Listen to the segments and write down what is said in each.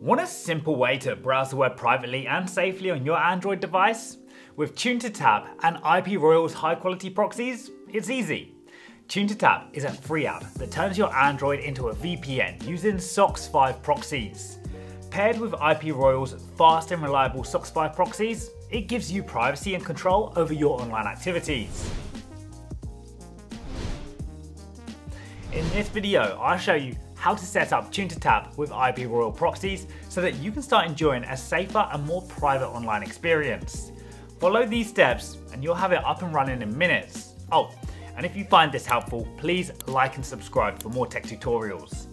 Want a simple way to browse the web privately and safely on your Android device? With Tun2TAP and IPRoyal's high quality proxies, it's easy. Tun2TAP is a free app that turns your Android into a VPN using SOCKS 5 proxies. Paired with IPRoyal's fast and reliable SOCKS 5 proxies, it gives you privacy and control over your online activities. In this video, I'll show you how to set up Tun2TAP with IPRoyal proxies so that you can start enjoying a safer and more private online experience. Follow these steps and you'll have it up and running in minutes. Oh, and if you find this helpful, please like and subscribe for more tech tutorials.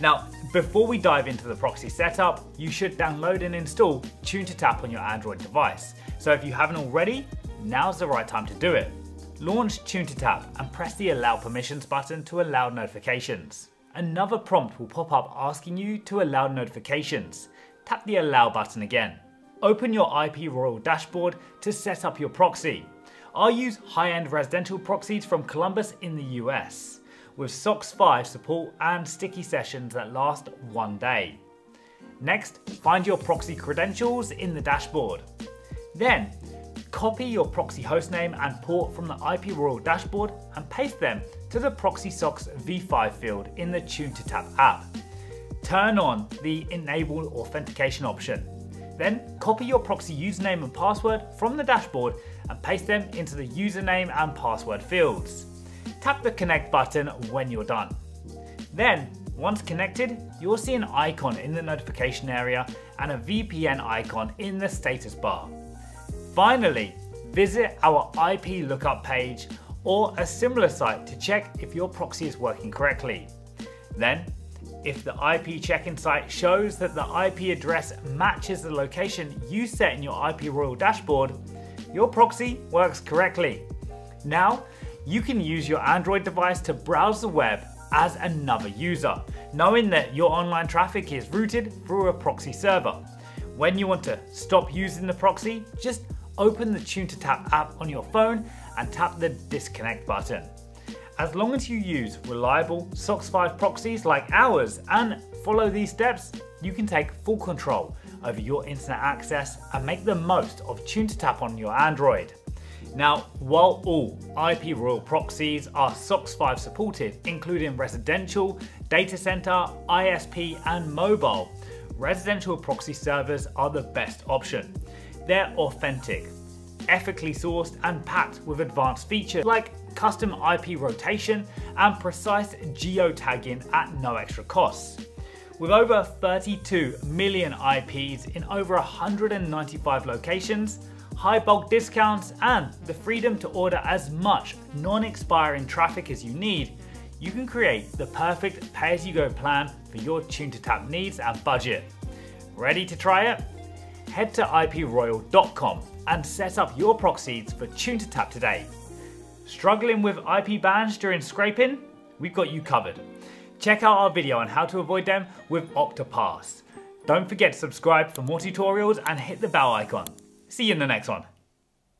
Now, before we dive into the proxy setup, you should download and install Tun2TAP on your Android device. So if you haven't already, now's the right time to do it. Launch Tun2TAP and press the Allow Permissions button to allow notifications another prompt will pop up asking you to allow notifications. Tap the allow button again. Open your IPRoyal dashboard to set up your proxy. I'll use high-end residential proxies from Columbus in the US, with SOCKS 5 support and sticky sessions that last one day. Next, find your proxy credentials in the dashboard. Then, copy your proxy hostname and port from the IPRoyal dashboard and paste them to the Proxy SOCKS v5 field in the Tun2TAP app. Turn on the Enable Authentication option. Then copy your proxy username and password from the dashboard and paste them into the username and password fields. Tap the connect button when you're done. Then, once connected, you'll see an icon in the notification area and a VPN icon in the status bar. Finally, visit our IP lookup page or a similar site to check if your proxy is working correctly. Then, if the IP check-in site shows that the IP address matches the location you set in your IPRoyal dashboard, your proxy works correctly. Now, you can use your Android device to browse the web as another user, knowing that your online traffic is routed through a proxy server. When you want to stop using the proxy, just open the Tun2TAP app on your phone and tap the disconnect button. As long as you use reliable SOCKS 5 proxies like ours and follow these steps, you can take full control over your internet access and make the most of Tun2TAP on your Android. Now, while all IPRoyal proxies are SOCKS 5 supported, including residential, data center, ISP, and mobile, residential proxy servers are the best option. They're authentic, ethically sourced and packed with advanced features like custom IP rotation and precise geotagging at no extra costs. With over 32 million IPs in over 195 locations, high bulk discounts, and the freedom to order as much non-expiring traffic as you need, you can create the perfect pay-as-you-go plan for your Tun2TAP needs and budget. Ready to try it? Head to iproyal.com and set up your proxies for Tun2TAP today. Struggling with IP bans during scraping? We've got you covered. Check out our video on how to avoid them with Octoparse. Don't forget to subscribe for more tutorials and hit the bell icon. See you in the next one.